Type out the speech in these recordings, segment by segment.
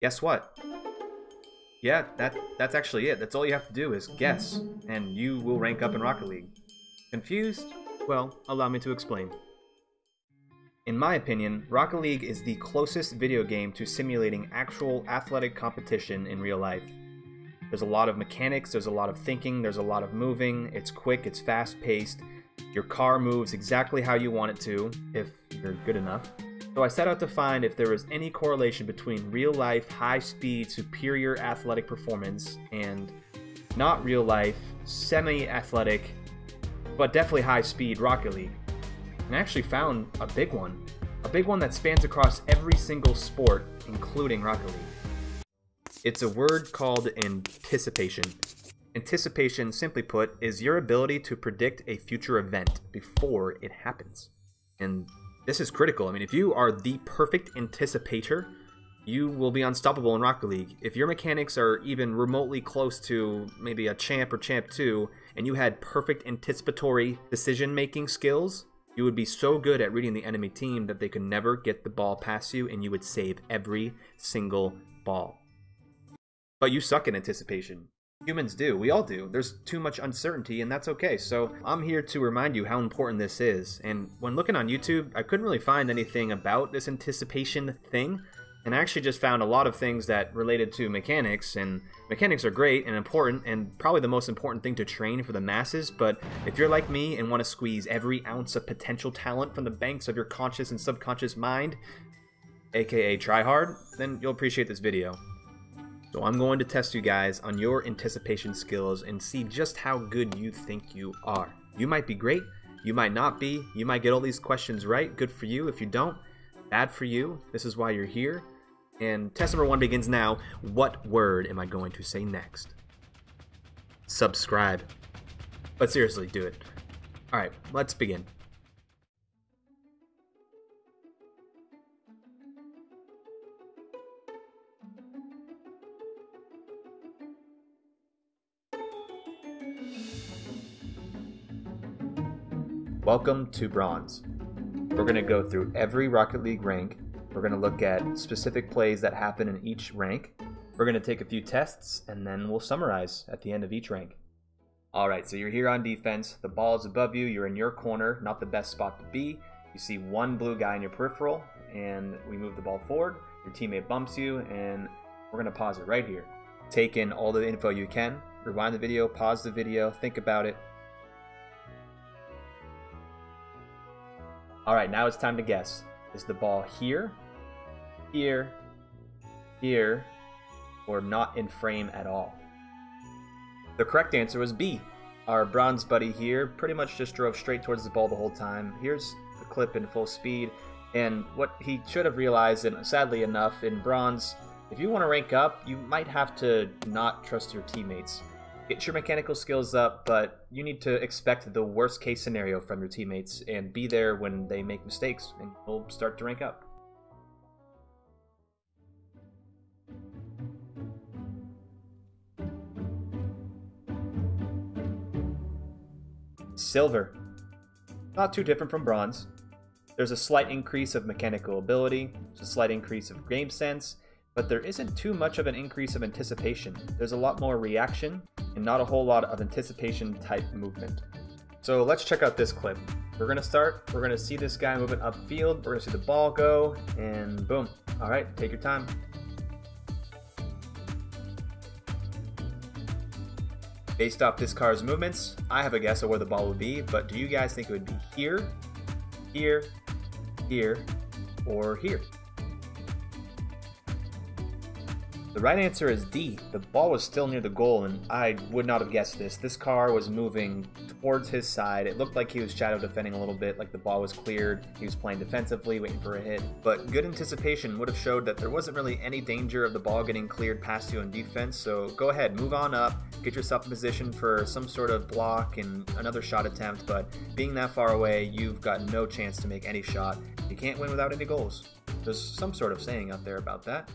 Guess what? Yeah, that that's actually it. That's all you have to do is guess, and you will rank up in Rocket League. Confused? Well, allow me to explain. In my opinion, Rocket League is the closest video game to simulating actual athletic competition in real life. There's a lot of mechanics, there's a lot of thinking, there's a lot of moving, it's quick, it's fast paced, your car moves exactly how you want it to, if you're good enough. So I set out to find if there was any correlation between real life, high speed, superior athletic performance and not real life, semi athletic, but definitely high speed Rocket League. And I actually found a big one. A big one that spans across every single sport, including Rocket League. It's a word called anticipation. Anticipation, simply put, is your ability to predict a future event before it happens. And this is critical. I mean, if you are the perfect anticipator, you will be unstoppable in Rocket League. If your mechanics are even remotely close to maybe a champ or champ 2, and you had perfect anticipatory decision making skills, you would be so good at reading the enemy team that they could never get the ball past you and you would save every single ball. But you suck in anticipation. Humans do. We all do. There's too much uncertainty, and that's okay. So I'm here to remind you how important this is. And when looking on YouTube, I couldn't really find anything about this anticipation thing. And I actually just found a lot of things that related to mechanics, and mechanics are great and important, and probably the most important thing to train for the masses. But if you're like me and want to squeeze every ounce of potential talent from the banks of your conscious and subconscious mind, aka try hard, then you'll appreciate this video. So I'm going to test you guys on your anticipation skills and see just how good you think you are. You might be great, you might not be, you might get all these questions right, good for you. If you don't, bad for you. This is why you're here. And test number one begins now. What word am I going to say next? Subscribe. But seriously, do it. Alright, let's begin. Welcome to Bronze. We're going to go through every Rocket League rank. We're going to look at specific plays that happen in each rank. We're going to take a few tests, and then we'll summarize at the end of each rank. Alright, so you're here on defense. The ball is above you. You're in your corner, not the best spot to be. You see one blue guy in your peripheral, and we move the ball forward. Your teammate bumps you, and we're going to pause it right here. Take in all the info you can. Rewind the video, pause the video, think about it, All right, now it's time to guess. Is the ball here, here, here, or not in frame at all? The correct answer was B. Our bronze buddy here pretty much just drove straight towards the ball the whole time. Here's the clip in full speed. And what he should have realized, and sadly enough, in bronze, if you want to rank up, you might have to not trust your teammates. Get your mechanical skills up, but you need to expect the worst case scenario from your teammates and be there when they make mistakes, and you'll start to rank up. Silver. Not too different from bronze. There's a slight increase of mechanical ability, a slight increase of game sense, but there isn't too much of an increase of anticipation. There's a lot more reaction and not a whole lot of anticipation type movement. So let's check out this clip. We're gonna start, we're gonna see this guy moving upfield, we're gonna see the ball go, and boom. All right, take your time. Based off this car's movements, I have a guess of where the ball would be, but do you guys think it would be here, here, here, or here? The right answer is D. The ball was still near the goal, and I would not have guessed this. This car was moving towards his side. It looked like he was shadow defending a little bit, like the ball was cleared. He was playing defensively, waiting for a hit. But good anticipation would have showed that there wasn't really any danger of the ball getting cleared past you in defense. So go ahead, move on up, get yourself in position for some sort of block and another shot attempt. But being that far away, you've got no chance to make any shot. You can't win without any goals. There's some sort of saying out there about that.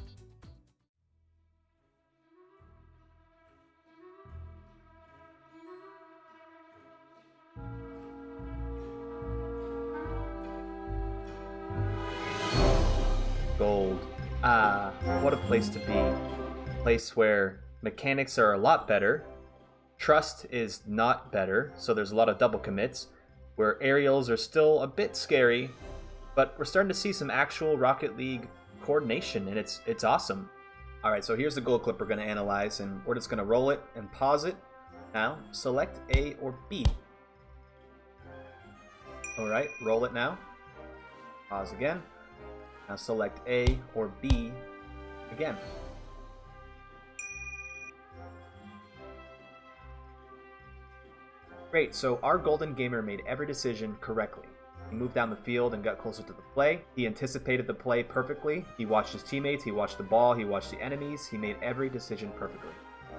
Ah, what a place to be. A place where mechanics are a lot better, trust is not better, so there's a lot of double commits, where aerials are still a bit scary, but we're starting to see some actual Rocket League coordination, and it's it's awesome. All right, so here's the goal clip we're going to analyze, and we're just going to roll it and pause it. Now, select A or B. All right, roll it now. Pause again. Now select A or B again. Great, so our Golden Gamer made every decision correctly. He moved down the field and got closer to the play. He anticipated the play perfectly. He watched his teammates, he watched the ball, he watched the enemies. He made every decision perfectly.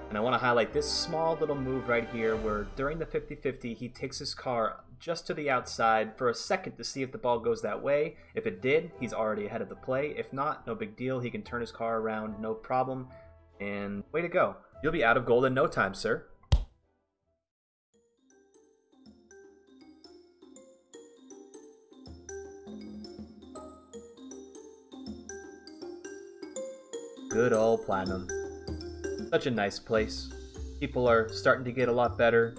And I want to highlight this small little move right here where during the 50-50 he takes his car just to the outside for a second to see if the ball goes that way. If it did, he's already ahead of the play. If not, no big deal. He can turn his car around, no problem. And way to go. You'll be out of gold in no time, sir. Good old Platinum. Such a nice place. People are starting to get a lot better.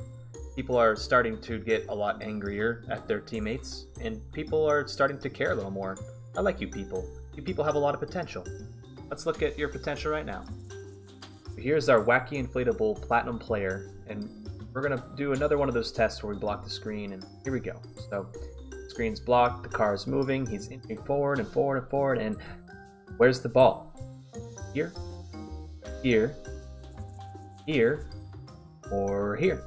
People are starting to get a lot angrier at their teammates. And people are starting to care a little more. I like you people. You people have a lot of potential. Let's look at your potential right now. Here's our wacky inflatable platinum player. And we're to do another one of those tests where we block the screen. And here we go. So screen's blocked, the car is moving, he's inching forward and forward and forward, and where's the ball? here, here, here, or here.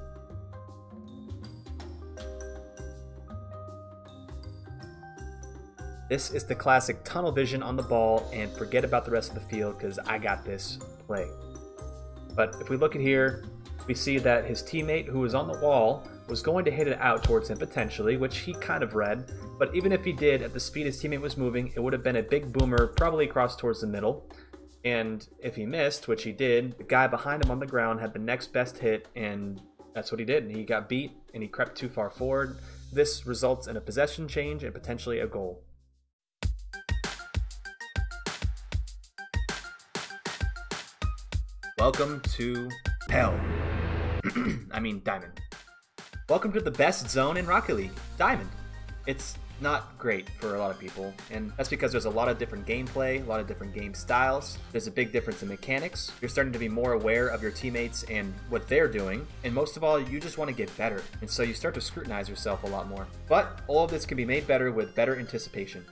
This is the classic tunnel vision on the ball and forget about the rest of the field because I got this play. But if we look at here, we see that his teammate who was on the wall was going to hit it out towards him potentially, which he kind of read. But even if he did, at the speed his teammate was moving, it would have been a big boomer, probably across towards the middle. And if he missed, which he did, the guy behind him on the ground had the next best hit, and that's what he did. And he got beat, and he crept too far forward. This results in a possession change and potentially a goal. Welcome to Hell. I mean, Diamond. Welcome to the best zone in Rocket League, Diamond. It's not great for a lot of people, and that's because there's a lot of different gameplay, a lot of different game styles. There's a big difference in mechanics. You're starting to be more aware of your teammates and what they're doing, and most of all, you just want to get better, and so you start to scrutinize yourself a lot more. But all of this can be made better with better anticipation.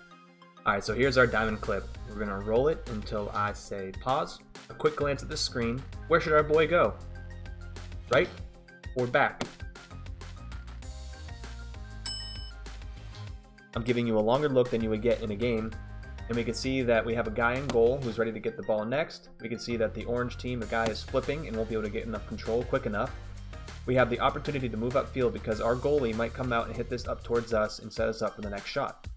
Alright, so here's our diamond clip. We're gonna roll it until I say pause. A quick glance at the screen. Where should our boy go? Right or back? I'm giving you a longer look than you would get in a game. And we can see that we have a guy in goal who's ready to get the ball next. We can see that the orange team, the guy is flipping and won't be able to get enough control quick enough. We have the opportunity to move upfield because our goalie might come out and hit this up towards us and set us up for the next shot.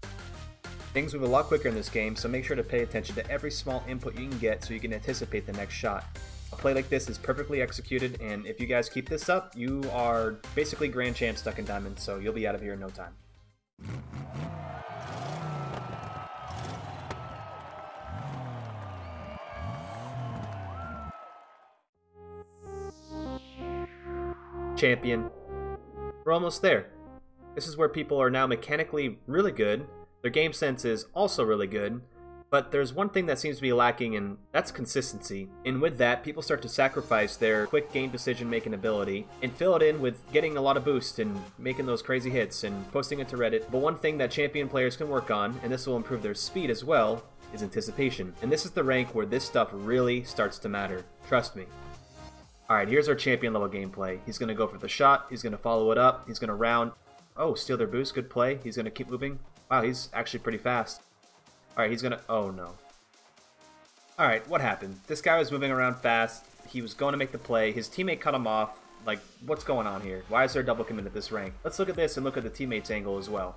Things move a lot quicker in this game, so make sure to pay attention to every small input you can get so you can anticipate the next shot. A play like this is perfectly executed, and if you guys keep this up, you are basically grand champ stuck in diamond, so you'll be out of here in no time. champion. We're almost there. This is where people are now mechanically really good, their game sense is also really good, but there's one thing that seems to be lacking, and that's consistency. And with that, people start to sacrifice their quick game decision making ability and fill it in with getting a lot of boost and making those crazy hits and posting it to Reddit. But one thing that champion players can work on, and this will improve their speed as well, is anticipation. And this is the rank where this stuff really starts to matter. Trust me. Alright, here's our champion level gameplay. He's to go for the shot. He's to follow it up. He's to round. Oh, steal their boost. Good play. He's to keep moving. Wow, he's actually pretty fast. Alright, he's to... Oh, no. Alright, what happened? This guy was moving around fast. He was going to make the play. His teammate cut him off. Like, what's going on here? Why is there a double commit at this rank? Let's look at this and look at the teammate's angle as well.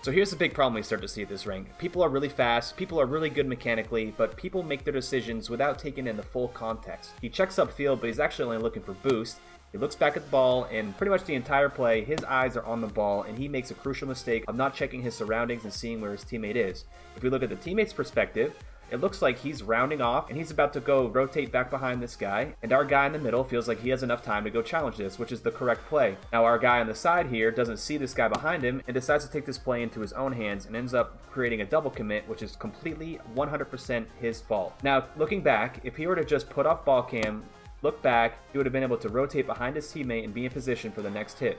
So here's the big problem we start to see at this rank. People are really fast, people are really good mechanically, but people make their decisions without taking in the full context. He checks upfield, but he's actually only looking for boost. He looks back at the ball, and pretty much the entire play, his eyes are on the ball, and he makes a crucial mistake of not checking his surroundings and seeing where his teammate is. If we look at the teammate's perspective, it looks like he's rounding off and he's about to go rotate back behind this guy. And our guy in the middle feels like he has enough time to go challenge this, which is the correct play. Now our guy on the side here doesn't see this guy behind him and decides to take this play into his own hands and ends up creating a double commit, which is completely 100% his fault. Now, looking back, if he were to just put off ball cam, look back, he would have been able to rotate behind his teammate and be in position for the next hit.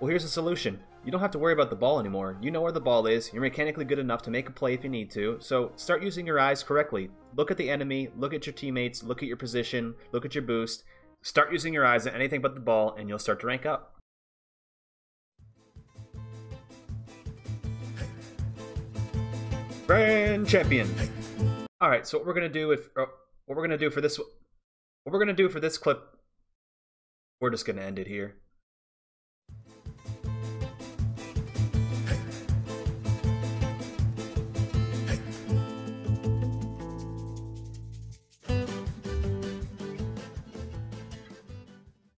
Well, here's the solution. You don't have to worry about the ball anymore. You know where the ball is. You're mechanically good enough to make a play if you need to. So start using your eyes correctly. Look at the enemy, look at your teammates, look at your position, look at your boost. Start using your eyes at anything but the ball, and you'll start to rank up. Grand champion. All right, so what we're gonna do if uh, what we're gonna do for this what we're gonna do for this clip, we're just gonna end it here.